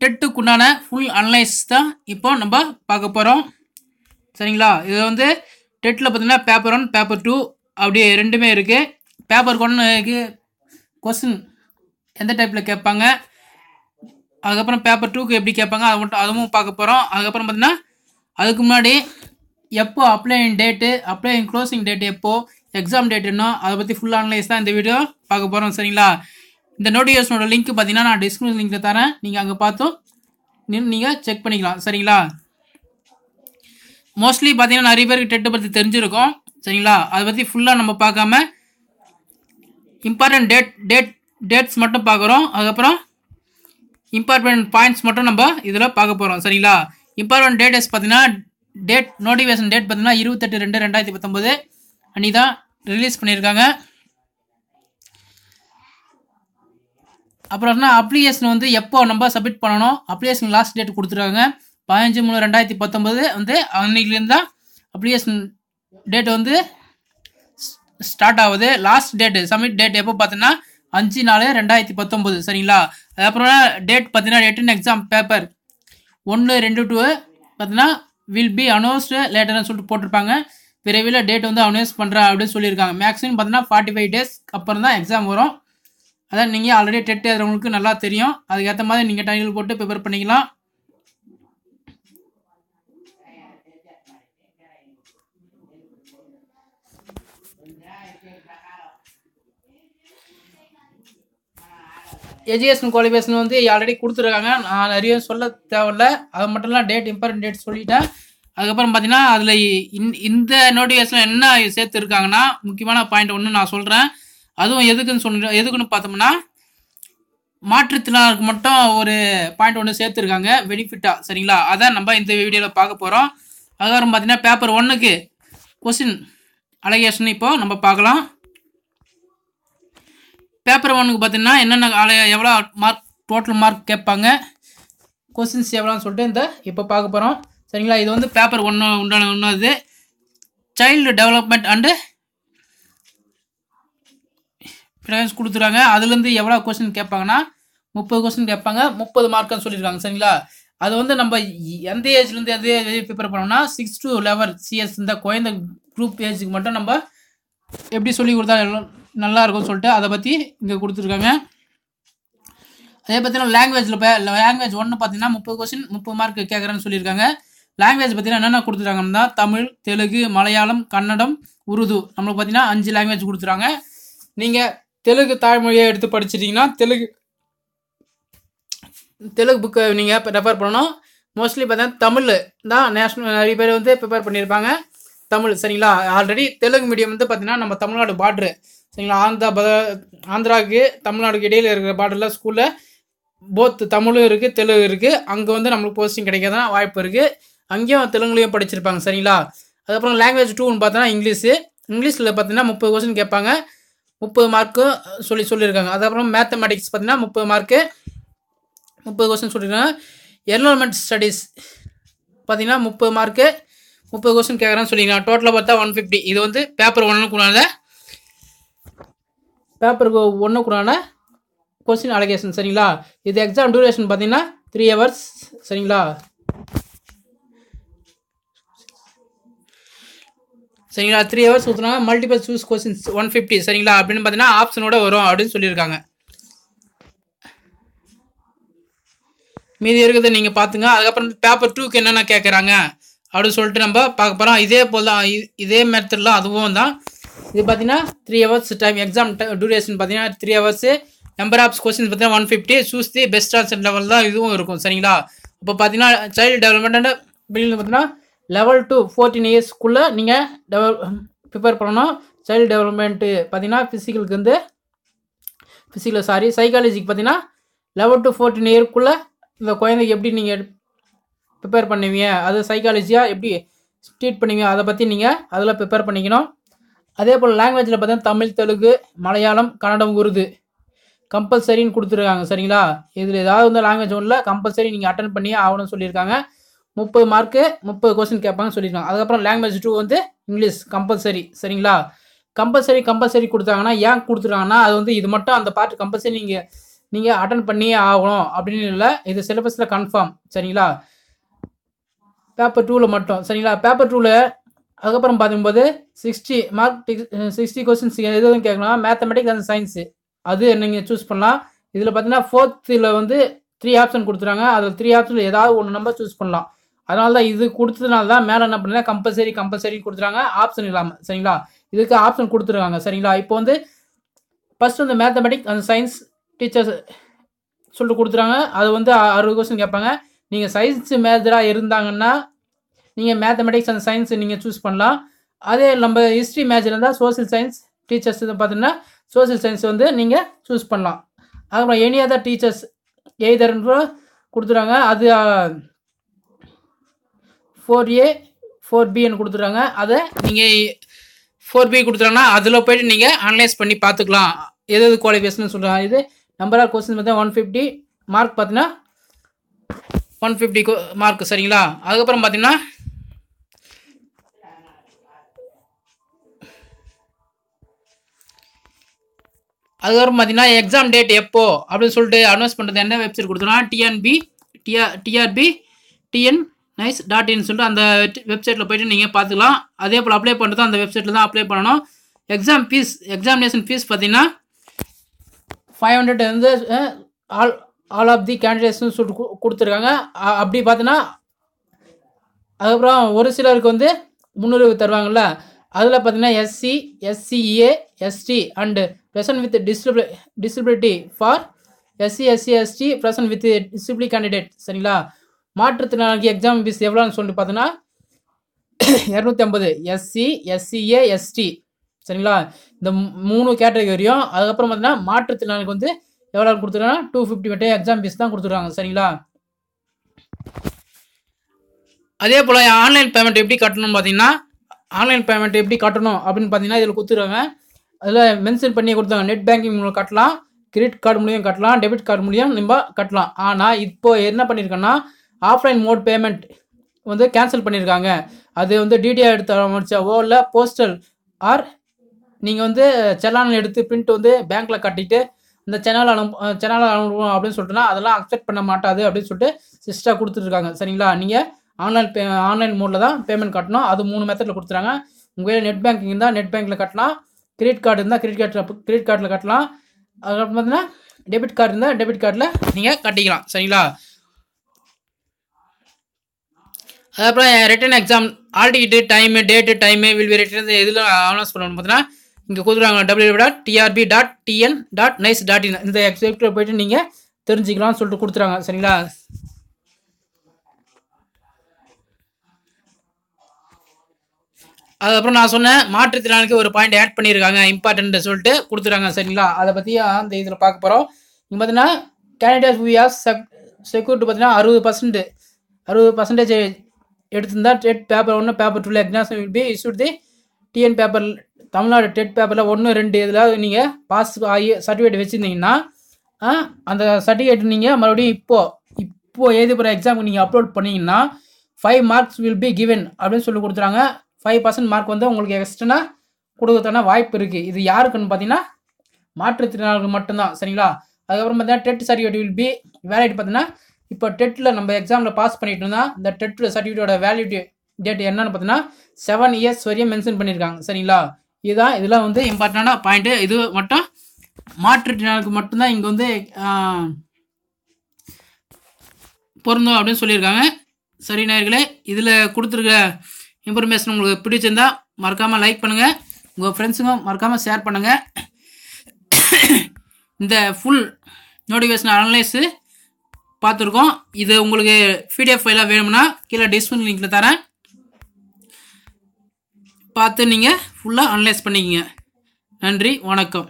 டெட்டுக்குண்டான full analyse தான் இப்போ நம்ம பார்க்க போகிறோம் சரிங்களா? இது வந்து டெட்டில் பார்த்தீங்கன்னா பேப்பர் ஒன் பேப்பர் டூ அப்படி ரெண்டுமே இருக்குது பேப்பர் ஒன்னுக்கு கொஸ்டின் எந்த டைப்பில் கேட்பாங்க? அதுக்கப்புறம் பேப்பர் டூக்கு எப்படி கேட்பாங்க? அது மட்டும் அதுவும் பார்க்க போகிறோம் அதுக்கப்புறம் பார்த்தீங்கன்னா அதுக்கு முன்னாடி எப்போ அப்ளைன் டேட்டு அப்ளைன் க்ளோசிங் டேட் எப்போது எக்ஸாம் டேட் என்ன அதை பற்றி ஃபுல் அனலைஸ் தான் இந்த வீடியோ பார்க்க போகிறோம் சரிங்களா? இந்த நோட்டிஃபிகேஷனோட லிங்க் பார்த்தீங்கன்னா நான் டிஸ்கிரிப்ஷன் லிங்க்கில் தரேன். நீங்கள் அங்கே பார்த்தும் நீங்கள் செக் பண்ணிக்கலாம். சரிங்களா? மோஸ்ட்லி பார்த்தீங்கன்னா நிறைய பேருக்கு டெட்டை பற்றி தெரிஞ்சிருக்கும். சரிங்களா? அதை பற்றி ஃபுல்லாக நம்ம பார்க்காம இம்பார்ட்டன்ட் டேட் டேட் டேட்ஸ் மட்டும் பார்க்குறோம். அதுக்கப்புறம் இம்பார்ட்டன்ட் பாயிண்ட்ஸ் மட்டும் நம்ம இதில் பார்க்க போகிறோம் சரிங்களா? இம்பார்ட்டன்ட் டேட்டஸ் பார்த்தீங்கன்னா டேட் நோட்டிஃபிகேஷன் டேட் பார்த்தீங்கன்னா இருபத்தெட்டு ரெண்டு ரெண்டாயிரத்தி பத்தொம்போது அன்னி தான் ரிலீஸ் பண்ணியிருக்காங்க. அப்புறம் என்ன அப்ளிகேஷன் வந்து எப்போ நம்ம சப்மிட் பண்ணணும்? அப்ளிகேஷன் லாஸ்ட் டேட் கொடுத்துருக்காங்க. பதினஞ்சு மூணு ரெண்டாயிரத்தி பத்தொம்போது வந்து அன்னைக்குலேருந்து தான் அப்ளிகேஷன் டேட் வந்து ஸ்டார்ட் ஆகுது. லாஸ்ட் டேட் சப்மிட் டேட் எப்போ பார்த்தீங்கன்னா அஞ்சு நாலு ரெண்டாயிரத்தி பத்தொம்போது சரிங்களா? அதுக்கப்புறம் டேட் பார்த்தீங்கன்னா ரிட்டன் எக்ஸாம் பேப்பர் ஒன்று ரெண்டு டூ பார்த்தீங்கன்னா வில் பி அனௌன்ஸ்டு லேட்டர்னு சொல்லிட்டு போட்டிருப்பாங்க. விரைவில் டேட் வந்து அனௌன்ஸ் பண்ணுறேன் அப்படின்னு சொல்லியிருக்காங்க. மேக்ஸிமம் பார்த்தீங்கன்னா ஃபார்ட்டி ஃபைவ் டேஸ் அப்புறம் தான் எக்ஸாம் வரும். அதான் நீங்கள் ஆல்ரெடி டெட் எழுதுறவங்களுக்கு நல்லா தெரியும். அதுக்கேற்ற மாதிரி நீங்கள் டைட்டில் போட்டு ப்ரிப்பேர் பண்ணிக்கலாம். எஜுகேஷன் குவாலிஃபிகேஷன் வந்து ஆல்ரெடி கொடுத்துருக்காங்க. நான் நிறைய சொல்ல தேவையில்ல. அது மட்டும் டேட் இம்பார்ட்டன்ட் டேட் சொல்லிட்டேன். அதுக்கப்புறம் பார்த்தீங்கன்னா அதில் இந்த நோட்டிஃபிகேஷன் என்ன சேர்த்துருக்காங்கன்னா முக்கியமான பாயிண்ட் ஒன்று நான் சொல்கிறேன் அதுவும் எதுக்குன்னு சொல்ற எதுக்குன்னு பார்த்தோம்னா மாற்றுத்திறனாளருக்கு மட்டும் ஒரு பாயிண்ட் ஒன்று சேர்த்துருக்காங்க. பெனிஃபிட்டாக சரிங்களா? அதான் நம்ம இந்த வீடியோவில் பார்க்க போகிறோம் அதுக்கப்புறம் பார்த்தீங்கன்னா பேப்பர் ஒன்றுக்கு கொஸ்டின் அலகேஷன் இப்போது நம்ம பார்க்கலாம். பேப்பர் ஒன்றுக்கு பார்த்தீங்கன்னா என்னென்ன அலை எவ்வளோ மார்க் டோட்டல் மார்க் கேட்பாங்க? கொஸ்டின்ஸ் எவ்வளோன்னு சொல்லிட்டு இந்த இப்போ பார்க்க போகிறோம் சரிங்களா? இது வந்து பேப்பர் ஒன்று உண்டான ஒன்று சைல்டு டெவலப்மெண்ட் அண்டு ஃபினான்ஸ் கொடுத்துருக்காங்க. அதுலேருந்து எவ்வளோ கொஸ்டின் கேட்பாங்கன்னா முப்பது கொஸ்டின் கேட்பாங்க. முப்பது மார்க்குன்னு சொல்லியிருக்காங்க சரிங்களா? அது வந்து நம்ம எந்த ஏஜ்லேருந்து எந்த ஏஜ் ப்ரிப்பேர் பண்ணோம்னா சிக்ஸ் டு லெவன் சிஎஸ் இந்த குழந்த குரூப் ஏஜுக்கு மட்டும் நம்ம எப்படி சொல்லி கொடுத்தா நல்லா இருக்கும்னு சொல்லிட்டு அதை பற்றி இங்கே கொடுத்துருக்காங்க. அதே பார்த்தீங்கன்னா லாங்குவேஜில் இப்போ லாங்குவேஜ் ஒன்று பார்த்தீங்கன்னா முப்பது கொஸ்டின் முப்பது மார்க் கேட்குறேன்னு சொல்லியிருக்காங்க. லாங்குவேஜ் பார்த்தீங்கன்னா என்னென்ன கொடுத்துருக்காங்கன்னா தமிழ் தெலுங்கு மலையாளம் கன்னடம் உருது நம்மளுக்கு பார்த்தீங்கன்னா அஞ்சு லாங்குவேஜ் கொடுத்துருக்காங்க. நீங்கள் தெலுங்கு தாய்மொழியை எடுத்து படிச்சிட்டிங்கன்னா தெலுங்கு தெலுங்கு புக்கை நீங்கள் ரெஃபர் பண்ணணும். மோஸ்ட்லி பார்த்தீங்கன்னா தமிழ் தான் நேஷ்னல் நிறைய பேர் வந்து ப்ரிப்பேர் பண்ணியிருப்பாங்க. தமிழ் சரிங்களா? ஆல்ரெடி தெலுங்கு மீடியம் வந்து பார்த்தீங்கன்னா நம்ம தமிழ்நாடு பார்ட்ரு சரிங்களா? ஆந்திரா பத ஆந்திராவுக்கு தமிழ்நாடுக்கு இடையில் இருக்கிற பார்டரில் ஸ்கூலில் போத் தமிழும் இருக்குது தெலுங்கு இருக்குது அங்கே வந்து நம்மளுக்கு போஸ்டிங் கிடைக்காதான் வாய்ப்பு இருக்குது அங்கேயும் தெலுங்குலையும் படிச்சிருப்பாங்க சரிங்களா? அதுக்கப்புறம் லாங்குவேஜ் டூன்னு பார்த்தோன்னா இங்கிலீஷு. இங்கிலீஷில் பார்த்தீங்கன்னா முப்பது கொஸ்டின் கேட்பாங்க. முப்பது மார்க்கு சொல்லி சொல்லியிருக்காங்க. அதுக்கப்புறம் மேத்தமெட்டிக்ஸ் பார்த்தீங்கன்னா முப்பது மார்க்கு முப்பது கொஸ்டின் சொல்லியிருக்காங்க. என்ரோல்மெண்ட் ஸ்டடீஸ் பார்த்தீங்கன்னா முப்பது மார்க்கு முப்பது கொஸ்டின் கேட்குறான்னு சொல்லியிருக்காங்க. டோட்டலாக பார்த்தா ஒன் ஃபிஃப்டி இது வந்து பேப்பர் ஒன்றுக்குள்ளான பேப்பருக்கு ஒன்றுக்குள்ளான கொஸ்டின் அலகேஷன் சரிங்களா? இது எக்ஸாம் டியூரேஷன் பார்த்தீங்கன்னா த்ரீ ஹவர்ஸ் சரிங்களா? சரிங்களா? Three hours ஊற்றுனாங்க multiple choose questions one fifty சரிங்களா? அப்படின்னு பார்த்தீங்கன்னா ஆப்ஷனோட வரும் அப்படின்னு சொல்லியிருக்காங்க. மீதி இருக்கிறத நீங்கள் பார்த்துங்க அதுக்கப்புறம் பேப்பர் டூக்கு என்னென்ன கேட்குறாங்க அப்படின்னு சொல்லிட்டு நம்ம பார்க்க போகிறோம் இதே போல் தான் இதே மெத்தடில் அதுவும் தான். இது பார்த்தீங்கன்னா three hours time exam duration பார்த்தீங்கன்னா three hours number of questions பார்த்தீங்கன்னா one fifty choose the best answer level தான் இதுவும் இருக்கும். சரிங்களா? இப்போ பார்த்தீங்கன்னா சைல்டு டெவலப்மெண்ட் பில்டிங் பார்த்தீங்கன்னா லெவல் டு ஃபோர்டீன் இயர்ஸ்க்குள்ளே நீங்கள் டெவல் ப்ரிப்பேர் பண்ணணும். சைல்டு டெவலப்மெண்ட்டு பார்த்தீங்கன்னா ஃபிசிக்கலுக்கு வந்து ஃபிசிக்கல் சாரி சைக்காலஜிக்கு பார்த்தீங்கன்னா லெவல் டு ஃபோர்டீன் இயர்க்குள்ளே இந்த குழந்தைக்கு எப்படி நீங்கள் ப்ரிப்பேர் பண்ணுவீங்க? அது சைக்காலஜியாக எப்படி ட்ரீட் பண்ணுவீங்க? அதை பற்றி நீங்கள் அதில் ப்ரிப்பேர் பண்ணிக்கணும். அதே போல் லாங்குவேஜில் பார்த்தீங்கன்னா தமிழ் தெலுங்கு மலையாளம் கன்னடம் உருது. கம்பல்சரின்னு கொடுத்துருக்காங்க சரிங்களா? இதில் ஏதாவது வந்து லாங்குவேஜ் ஒன்றில் கம்பல்சரி நீங்கள் அட்டன் பண்ணி ஆகணும்னு சொல்லியிருக்காங்க. முப்பது மார்க்கு முப்பது கொஸ்டின் கேட்பாங்கன்னு சொல்லியிருக்காங்க. அதுக்கப்புறம் லாங்குவேஜ் டூ வந்து இங்கிலீஷ் கம்பல்சரி சரிங்களா? கம்பல்சரி கம்பல்சரி கொடுத்தாங்கன்னா ஏன் கொடுத்துருக்காங்கன்னா அது வந்து இது மட்டும் அந்த பார்ட் கம்பல்சரி நீங்கள் நீங்கள் அட்டன் பண்ணியே ஆகணும் அப்படின்னு இல்லை. இது சிலபஸில் கன்ஃபார்ம் சரிங்களா? பேப்பர் டூவில் மட்டும். சரிங்களா? பேப்பர் டூவில் அதுக்கப்புறம் பார்க்கும்போது சிக்ஸ்டி மார்க் சிக்ஸ்டி கொஸ்டின்ஸ் எதுவும் கேட்கலாம். மேத்தமெட்டிக்ஸ் அண்ட் சயின்ஸு அது நீங்கள் சூஸ் பண்ணலாம். இதில் பார்த்தீங்கன்னா ஃபோர்த்தில் வந்து த்ரீ ஆப்ஷன் கொடுத்துறாங்க அதில் த்ரீ ஆப்ஷனில் ஏதாவது ஒன்று நம்ம சூஸ் பண்ணலாம். அதனால தான் இது கொடுத்ததுனால தான் மேலே என்ன பண்ணுறேன் கம்பல்சரி கம்பல்சரி கொடுத்துருக்காங்க ஆப்ஷன் இல்லாமல் சரிங்களா? இதுக்கு ஆப்ஷன் கொடுத்துருக்காங்க சரிங்களா? இப்போ வந்து ஃபஸ்ட் வந்து மேத்தமெட்டிக்ஸ் அந்த சயின்ஸ் டீச்சர்ஸ் சொல்லிட்டு கொடுத்துறாங்க. அது வந்து அறுபது கொஸ்டின் கேட்பாங்க. நீங்கள் சயின்ஸ் மேஜராக இருந்தாங்கன்னா நீங்கள் மேத்தமெட்டிக்ஸ் அண்ட் சயின்ஸ் நீங்கள் சூஸ் பண்ணலாம். அதே நம்ம ஹிஸ்ட்ரி மேஜர் இருந்தால் சோசியல் சயின்ஸ் டீச்சர்ஸ் பார்த்தீங்கன்னா சோஷியல் சயின்ஸ் வந்து நீங்கள் சூஸ் பண்ணலாம். அதுக்கப்புறம் எனி அதர் டீச்சர்ஸ் எய்தர்ன்ற கொடுத்துறாங்க. அது ஃபோர் ஏ ஃபோர் பின்னு கொடுத்துட்றாங்க அதை நீங்கள் ஃபோர் பி கொடுத்துட்டாங்கன்னா அதில் போய்ட்டு நீங்கள் அனலைஸ் பண்ணி பார்த்துக்கலாம். எது எது குவாலிஃபிகேஷன் சொல்கிறாங்க இது நம்பர் ஆஃப் கொஸ்டின் பார்த்தா ஒன் ஃபிஃப்டி மார்க் பார்த்தீங்கன்னா ஒன் ஃபிஃப்டி மார்க் சரிங்களா? அதுக்கப்புறம் பார்த்தீங்கன்னா அதுக்கப்புறம் பார்த்தீங்கன்னா எக்ஸாம் டேட் எப்போ அப்படின்னு சொல்லிட்டு அனௌன்ஸ் பண்ணுறது என்ன வெப்சைட் கொடுத்தோன்னா TNP TR TRB TN nic dot in சொல்லிட்டு அந்த வெப்சைட்டில் போயிட்டு நீங்கள் பார்த்துக்கலாம். அதே போல் அப்ளை பண்ணுறது அந்த வெப்சைட்டில் தான் அப்ளை பண்ணணும். எக்ஸாம் ஃபீஸ் எக்ஸாமினேஷன் ஃபீஸ் பார்த்தீங்கன்னா ஃபைவ் ஹண்ட்ரட் வந்து ஆல் ஆல் ஆஃப் தி கேண்டிடேட்ஸ்னு சொல்லிட்டு கொடுத்துருக்காங்க. அப்படி பார்த்தீங்கன்னா அதுக்கப்புறம் ஒரு சிலருக்கு வந்து முன்னுரிமை தருவாங்கல்ல. அதில் பார்த்தீங்கன்னா SC SCA ST and present with டிஸ்பிளி disability for SC SC ST present with disability candidate சரிங்களா? மாற்றுத்திறனாளிக்கு எக்ஸாம் ஃபீஸ் எவ்வளோன்னு சொல்லிட்டு பார்த்தோன்னா இரநூத்தி ஐம்பது எஸ்சி எஸ்சிஏ எஸ்டி சரிங்களா? இந்த மூணு கேட்டகரியும் அதுக்கப்புறம் பார்த்தீங்கன்னா மாற்றுத்திறனாளிக்கு வந்து எவ்வளோ கொடுத்துருக்காங்க டூ ஃபிஃப்டி மட்டும் எக்ஸாம் ஃபீஸ் தான் கொடுத்துருக்காங்க. சரிங்களா? அதே போல் ஆன்லைன் பேமெண்ட் எப்படி கட்டணும்னு பார்த்தீங்கன்னா ஆன்லைன் பேமெண்ட் எப்படி கட்டணும் அப்படின்னு பார்த்தீங்கன்னா இதில் கொடுத்துருவாங்க அதில் மென்ஷன் பண்ணி கொடுத்தாங்க நெட் பேங்கிங் மூலம் கட்டலாம் கிரெடிட் கார்டு மூலியம் கட்டலாம் டெபிட் கார்டு மூலியம் நம்ம கட்டலாம். ஆனால் இப்போ என்ன பண்ணியிருக்கேன்னா ஆஃப்லைன் மோட் பேமெண்ட் வந்து கேன்சல் பண்ணியிருக்காங்க. அது வந்து டிடிஆர் எடுத்து முடிச்ச இல்லை போஸ்டல் ஆர் நீங்கள் வந்து செலான் எடுத்து பிரிண்ட் வந்து பேங்க்கில் கட்டிட்டு இந்த சென்னால் அனு சென்னால் அனுப்புவோம் அப்படின்னு சொல்லிட்டுனா அதெல்லாம் அக்செப்ட் பண்ண மாட்டாது அப்படின்னு சொல்லிட்டு சிஸ்டாக கொடுத்துட்ருக்காங்க சரிங்களா? நீங்கள் ஆன்லைன் பே ஆன்லைன் மோடில் தான் பேமெண்ட் கட்டணும். அது மூணு மெத்தடில் கொடுத்துறாங்க உங்கள் நெட் பேங்கிங் இருந்தால் நெட் பேங்க்கில் கட்டலாம். கிரெடிட் கார்டு இருந்தால் கிரெடிட் கார்டில் கிரெடிட் கார்டில் கட்டலாம். அதுக்கப்புறம் பார்த்தீங்கன்னா டெபிட் கார்டு இருந்தால் டெபிட் கார்டில் நீங்கள் கட்டிக்கலாம். சரிங்களா? அதுக்கப்புறம் written exam hall ticket time date time will be written இதில் அனௌன்ஸ் பண்ணணும். பார்த்தீங்கன்னா இங்கே கொடுத்துருவாங்க W dot TRB dot TN dot nic dot in இந்த வெப்சைட்டில் போயிட்டு நீங்கள் தெரிஞ்சுக்கலாம்னு சொல்லிட்டு கொடுத்துறாங்க. சரிங்களா? அதுக்கப்புறம் நான் சொன்னேன் மாற்றுத்திறனாளிக்கு ஒரு பாயிண்ட் ஆட் பண்ணியிருக்காங்க இம்பார்ட்டன்ட் சொல்லிட்டு கொடுத்துறாங்க. சரிங்களா? அதை பற்றி அந்த இதில் பார்க்க போகிறோம் இங்கே பார்த்தீங்கன்னா candidate we are check security பார்த்தீங்கன்னா அறுபது பர்சன்ட் அறுபது பர்சன்டேஜ் எடுத்திருந்தா டெட் பேப்பர் ஒன்று பேப்பர் டூவில் exam will be issued the TN paper Tamil Nadu TET பேப்பரில் ஒன்று ரெண்டு இதில் நீங்கள் பாஸ் ஆகி சர்டிஃபிகேட் வச்சுருந்தீங்கன்னா அந்த சர்டிஃபிகேட் நீங்கள் மறுபடியும் இப்போது இப்போது எழுதி போகிற எக்ஸாமுக்கு நீங்கள் அப்லோட் பண்ணிங்கன்னா five marks will be given அப்படின்னு சொல்லி கொடுத்துறாங்க. ஃபைவ் பர்சன்ட் மார்க் வந்து உங்களுக்கு எக்ஸ்ட்ரா கொடுக்கறதுக்கான வாய்ப்பு இருக்குது இது யாருக்குன்னு பார்த்தீங்கன்னா மாற்றுத்திறனாளர்கள் மட்டும்தான். சரிங்களா? அதுக்கப்புறம் பார்த்தீங்கன்னா TET certificate will be valid பார்த்தீங்கன்னா இப்போ டெட்டில் நம்ம எக்ஸாமில் பாஸ் பண்ணிட்டு இருந்தால் இந்த டெட்டில் சர்டிஃபிகேட்டோட வேலிடிட்டி டேட் என்னன்னு பார்த்தீங்கன்னா செவன் இயர்ஸ் வரையும் மென்ஷன் பண்ணியிருக்காங்க சரிங்களா? இதுதான் இதெல்லாம் வந்து இம்பார்ட்டண்டான பாயிண்ட்டு இது மட்டும் மாற்றுத்திறனாளுக்கு மட்டும்தான் இங்கே வந்து பொருந்தோம் பொருந்தும் அப்படின்னு சொல்லியிருக்காங்க. சரி நேர்களே இதில் கொடுத்துருக்க இன்ஃபர்மேஷன் உங்களுக்கு பிடிச்சிருந்தா மறக்காமல் லைக் பண்ணுங்கள் உங்கள் ஃப்ரெண்ட்ஸுக்கும் மறக்காமல் ஷேர் பண்ணுங்கள் இந்த ஃபுல் நோட்டிஃபிகேஷன் அனலைஸு பார்த்துருக்கோம். இது உங்களுக்கு பிடிஎஃப் ஃபைலாக வேணும்னா கீழே டிஸ்கிரிப்ஷன் லிங்க்கில் தரேன். பார்த்து நீங்கள் ஃபுல்லாக அனலைஸ் பண்ணிக்கங்க. நன்றி வணக்கம்.